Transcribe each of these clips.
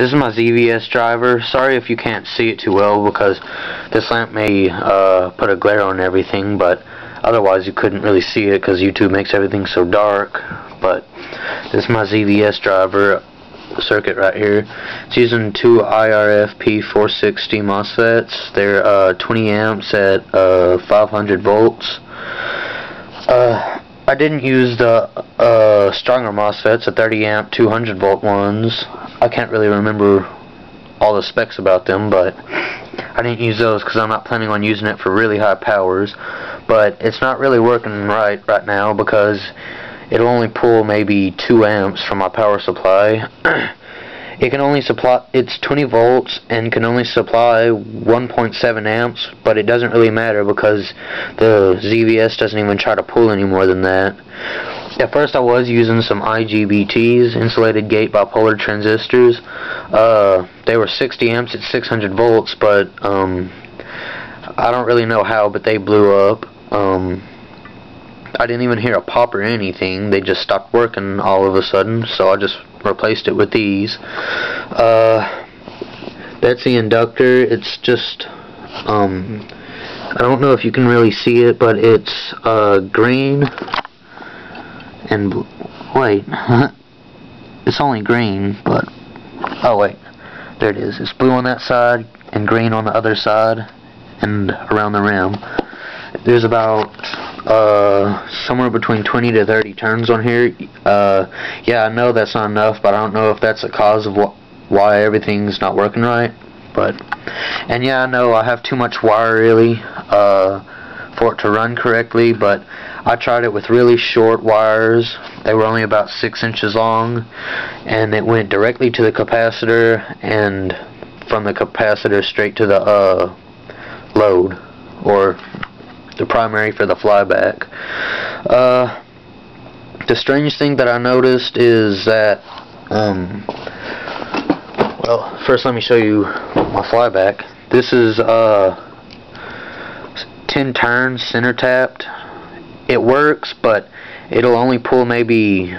This is my ZVS driver. Sorry if you can't see it too well because this lamp may uh, put a glare on everything, but otherwise you couldn't really see it because YouTube makes everything so dark. But this is my ZVS driver circuit right here. It's using two IRF P460 MOSFETs. They're uh, 20 amps at uh, 500 volts. Uh, I didn't use the uh, stronger MOSFETs, the 30 amp 200 volt ones. I can't really remember all the specs about them, but I didn't use those because I'm not planning on using it for really high powers. But it's not really working right right now because it'll only pull maybe 2 amps from my power supply. it can only supply, it's 20 volts and can only supply 1.7 amps, but it doesn't really matter because the ZVS doesn't even try to pull any more than that. At first I was using some IGBTs, insulated gate bipolar transistors. Uh, they were 60 amps at 600 volts, but um, I don't really know how, but they blew up. Um, I didn't even hear a pop or anything. They just stopped working all of a sudden, so I just replaced it with these. Uh, that's the inductor. It's just, um, I don't know if you can really see it, but it's uh, green and wait, it's only green, but oh wait, there it is. It's blue on that side and green on the other side and around the rim. There's about uh, somewhere between 20 to 30 turns on here. Uh, yeah, I know that's not enough, but I don't know if that's the cause of wh why everything's not working right. But and yeah, I know I have too much wire really uh, for it to run correctly, but I tried it with really short wires. They were only about six inches long, and it went directly to the capacitor and from the capacitor straight to the uh, load or the primary for the flyback. Uh, the strange thing that I noticed is that, um, well, first let me show you my flyback. This is uh, 10 turns center tapped it works, but it'll only pull maybe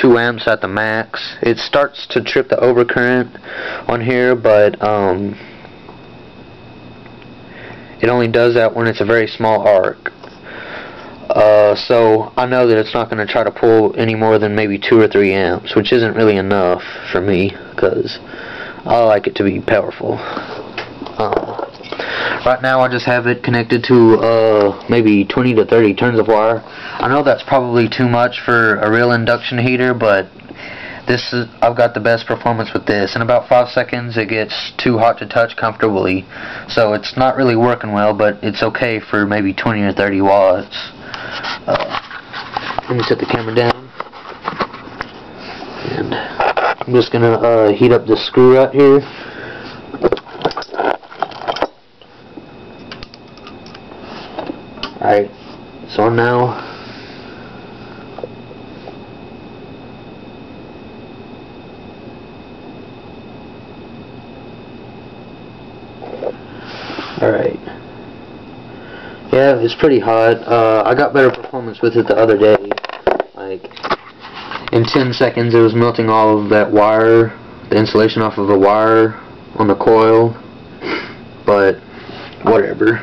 2 amps at the max. It starts to trip the overcurrent on here, but um, it only does that when it's a very small arc. Uh, so I know that it's not going to try to pull any more than maybe 2 or 3 amps, which isn't really enough for me, because I like it to be powerful. Um, Right now I just have it connected to uh, maybe 20 to 30 turns of wire. I know that's probably too much for a real induction heater, but this is I've got the best performance with this. In about 5 seconds it gets too hot to touch comfortably. So it's not really working well, but it's okay for maybe 20 or 30 watts. Uh, let me set the camera down. And I'm just going to uh, heat up this screw right here. Alright, so now Alright. Yeah, it's pretty hot. Uh, I got better performance with it the other day. Like, in 10 seconds it was melting all of that wire, the insulation off of the wire on the coil. But, whatever.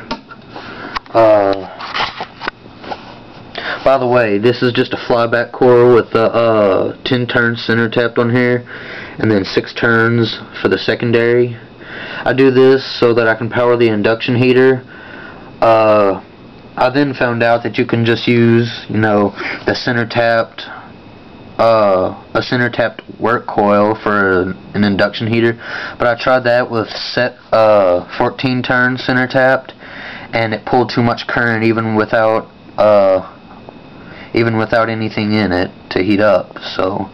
Uh, by the way, this is just a flyback coil with the uh, 10 turns center tapped on here and then 6 turns for the secondary. I do this so that I can power the induction heater. Uh, I then found out that you can just use, you know, the center tapped uh, a center tapped work coil for an induction heater but I tried that with set uh, 14 turns center tapped and it pulled too much current even without uh, even without anything in it to heat up. So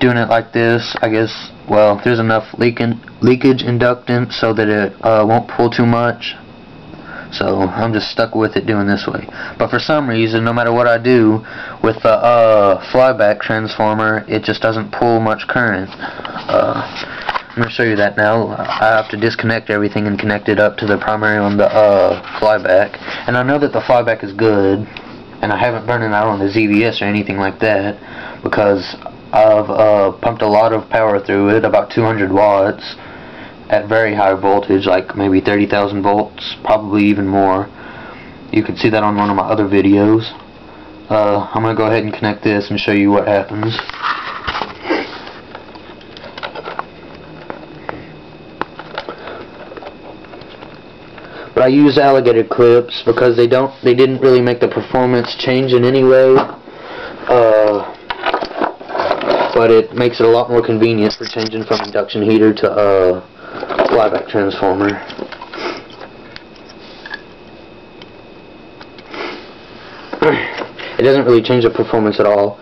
doing it like this, I guess, well, there's enough leakage inductance so that it uh, won't pull too much. So I'm just stuck with it doing this way. But for some reason, no matter what I do with the uh, flyback transformer, it just doesn't pull much current. Uh, I'm going to show you that now. I have to disconnect everything and connect it up to the primary on the uh, flyback. And I know that the flyback is good and I haven't burned it out on the ZVS or anything like that because I've uh, pumped a lot of power through it, about 200 watts, at very high voltage, like maybe 30,000 volts, probably even more. You can see that on one of my other videos. Uh, I'm going to go ahead and connect this and show you what happens. But I use alligator clips because they don't, they didn't really make the performance change in any way. Uh, but it makes it a lot more convenient for changing from induction heater to uh, flyback transformer. It doesn't really change the performance at all.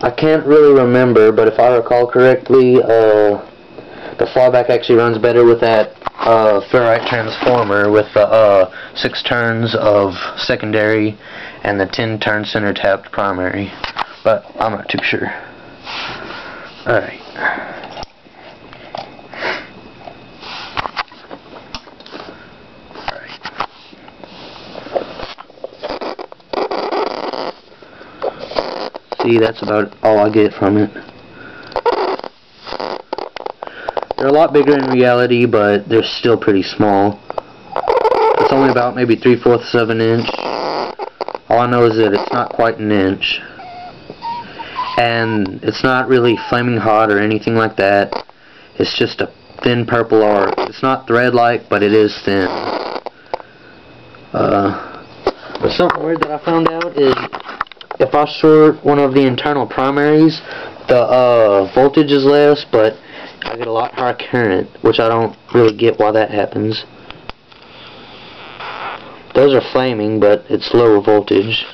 I can't really remember, but if I recall correctly, uh, the flyback actually runs better with that uh, ferrite transformer with the uh, six turns of secondary and the 10 turn center tapped primary. But I'm not too sure. Alright. See, that's about all I get from it. They're a lot bigger in reality, but they're still pretty small. It's only about maybe three-fourths of an inch. All I know is that it's not quite an inch. And it's not really flaming hot or anything like that. It's just a thin purple arc. It's not thread-like, but it is thin. Uh, but something weird that I found out is if I short one of the internal primaries, the uh, voltage is less, but I get a lot higher current, which I don't really get why that happens. Those are flaming, but it's lower voltage.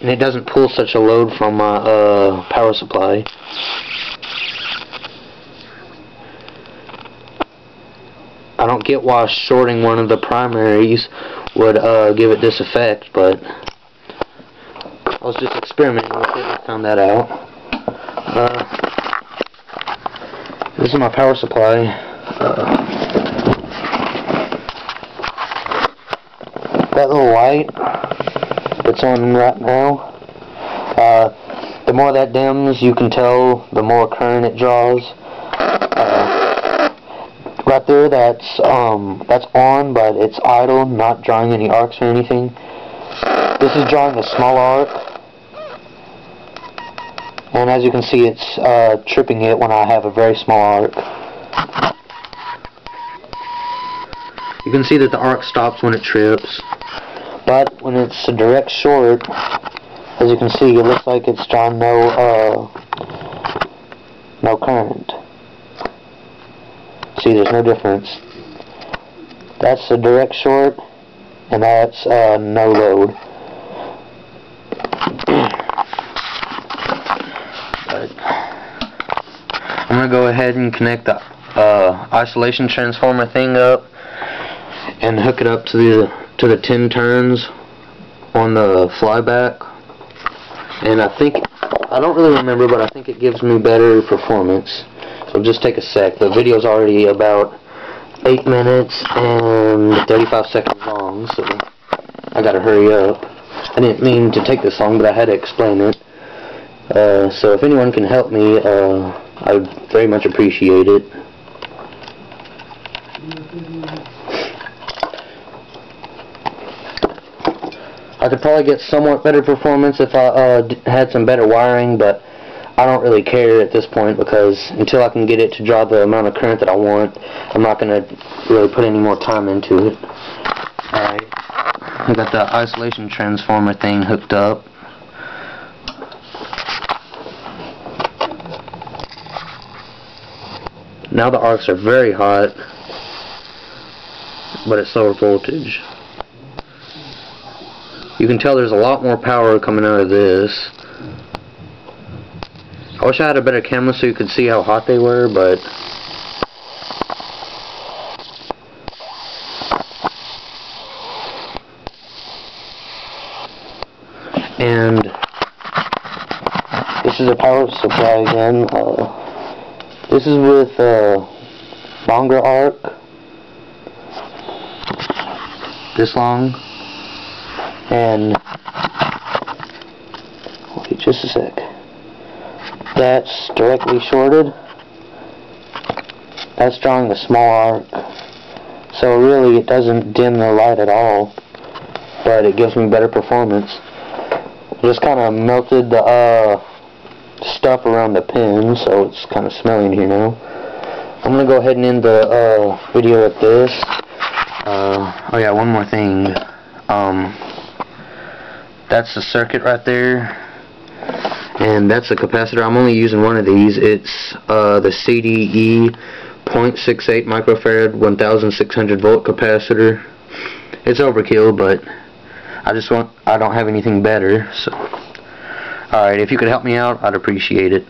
And it doesn't pull such a load from my uh, power supply. I don't get why shorting one of the primaries would uh, give it this effect, but I was just experimenting with it and found that out. Uh, this is my power supply. Uh, that little light that's on right now, uh, the more that dims, you can tell the more current it draws. There that's um that's on but it's idle not drawing any arcs or anything. This is drawing a small arc. And as you can see it's uh, tripping it when I have a very small arc. You can see that the arc stops when it trips. But when it's a direct short as you can see it looks like it's drawing no uh, no current See, there's no difference. That's a direct short, and that's uh, no load. I'm going to go ahead and connect the uh, isolation transformer thing up and hook it up to the to the 10 turns on the flyback and I think I don't really remember but I think it gives me better performance so just take a sec. The video's already about 8 minutes and 35 seconds long, so I gotta hurry up. I didn't mean to take this long, but I had to explain it. Uh, so if anyone can help me, uh, I would very much appreciate it. I could probably get somewhat better performance if I uh, had some better wiring, but I don't really care at this point because until I can get it to draw the amount of current that I want, I'm not going to really put any more time into it. Alright, I got the isolation transformer thing hooked up. Now the arcs are very hot, but it's lower voltage. You can tell there's a lot more power coming out of this. I wish I had a better camera so you could see how hot they were, but... And this is a power supply again. Uh, this is with uh, longer arc. This long. And Okay, just a sec. That's directly shorted. That's drawing a small arc. So really it doesn't dim the light at all. But it gives me better performance. Just kind of melted the uh, stuff around the pin, so it's kind of smelling here now. I'm going to go ahead and end the uh, video with this. Uh, oh yeah, one more thing. Um, that's the circuit right there and that's a capacitor. I'm only using one of these. It's uh, the CDE 0.68 microfarad 1600 volt capacitor. It's overkill but I just want I don't have anything better so. Alright if you could help me out I'd appreciate it